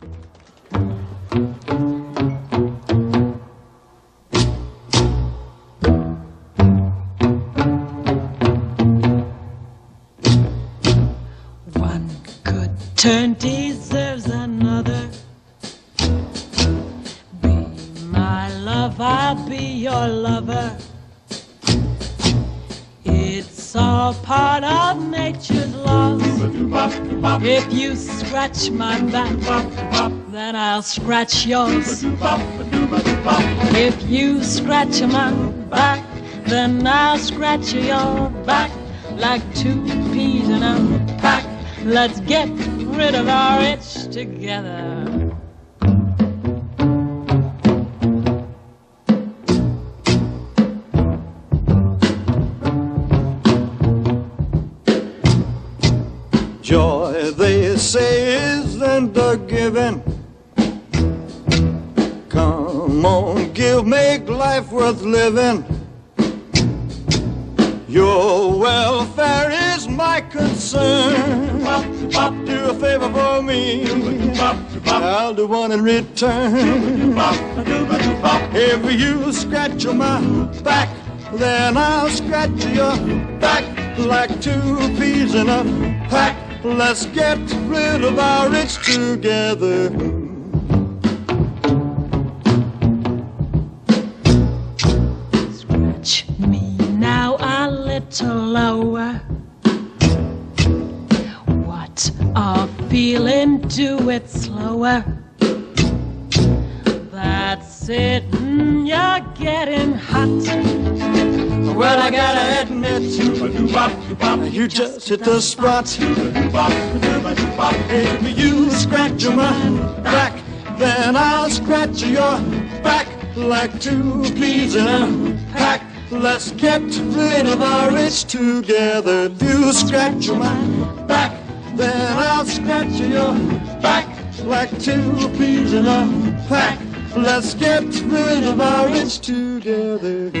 One good turn deserves another. Be my love, I'll be your lover. It's all part of nature's. If you scratch my back, then I'll scratch yours. If you scratch my back, then I'll scratch your back like two peas in a pack. Let's get rid of our itch together. Joy, they say, isn't a given. Come on, give, make life worth living. Your welfare is my concern. Do a favor for me. I'll do one in return. If you scratch my back, then I'll scratch your back like two peas in a pack. Let's get rid of our itch together. Scratch me now a little lower. What a feeling, do it slower. That's it, mm, you're getting hot. Well, I gotta admit, you just hit the spot. If you scratch my back, then I'll scratch your back like two peas in a pack. Let's get rid of our itch together. You scratch my back, then I'll scratch your back like two peas in a pack. Let's get rid of our itch together.